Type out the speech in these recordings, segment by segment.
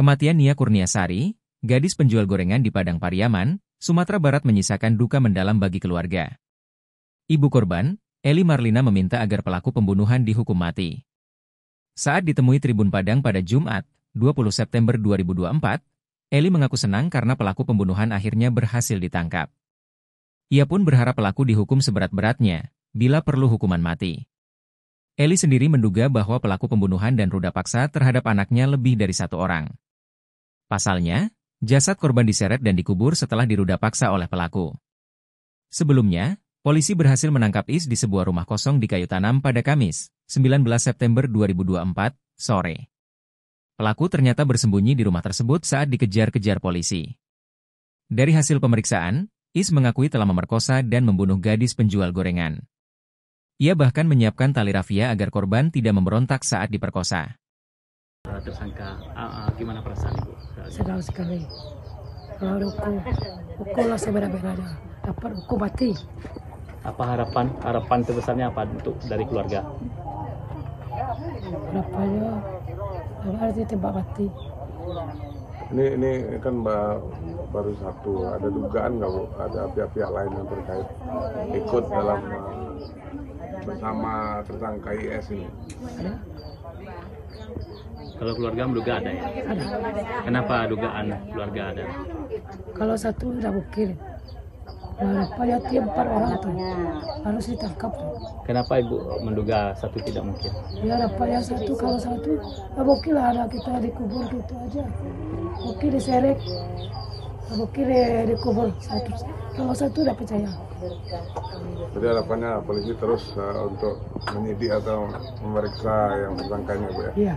Kematian Nia Kurniasari, gadis penjual gorengan di Padang Pariaman, Sumatera Barat menyisakan duka mendalam bagi keluarga. Ibu korban, Eli Marlina meminta agar pelaku pembunuhan dihukum mati. Saat ditemui Tribun Padang pada Jumat, 20 September 2024, Eli mengaku senang karena pelaku pembunuhan akhirnya berhasil ditangkap. Ia pun berharap pelaku dihukum seberat-beratnya, bila perlu hukuman mati. Eli sendiri menduga bahwa pelaku pembunuhan dan ruda paksa terhadap anaknya lebih dari satu orang. Pasalnya, jasad korban diseret dan dikubur setelah diruda paksa oleh pelaku. Sebelumnya, polisi berhasil menangkap Is di sebuah rumah kosong di kayu tanam pada Kamis, 19 September 2024, sore. Pelaku ternyata bersembunyi di rumah tersebut saat dikejar-kejar polisi. Dari hasil pemeriksaan, Is mengakui telah memerkosa dan membunuh gadis penjual gorengan. Ia bahkan menyiapkan tali rafia agar korban tidak memberontak saat diperkosa tersangka. Uh, uh, gimana perasaan ibu? Sedang sekali. Kalau hukum hukum lah sebenar-benarnya. Dapat hukum mati. Apa harapan harapan terbesarnya apa untuk dari keluarga? Harapannya harus ditembak mati ini ini kan baru satu ada dugaan nggak bu ada pihak-pihak lain yang terkait ikut dalam uh, bersama tersangka IS ini ada kalau keluarga menduga ada ya? Ada. Kenapa dugaan keluarga ada? Kalau satu udah bukir. Ya tiap empat orang tuh harus ditangkap. Kenapa ibu menduga satu tidak mungkin? Ya dapat yang satu kalau satu ya bukir lah ada kita dikubur gitu aja. Bukir diserek, bukir dikubur satu. Kalau satu udah percaya. Jadi harapannya polisi terus uh, untuk menyidik atau memeriksa yang tersangkanya bu ya? Iya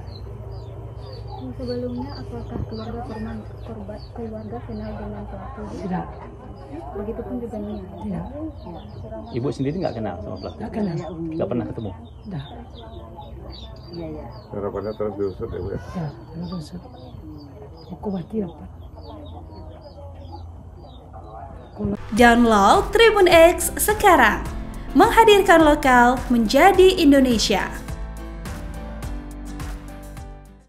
sebelumnya apakah keluarga korban korban keluarga kenal dengan pelaku? Tidak. Begitupun juga Nia. Tidak. Ibu sendiri nggak kenal sama pelaku? Nggak kenal. Nggak pernah ketemu? Tidak. Iya iya. Harapannya terus diusut ya bu ya? Ya, terus diusut. Hukum mati dapat. Download Tribun X sekarang. Menghadirkan lokal menjadi Indonesia.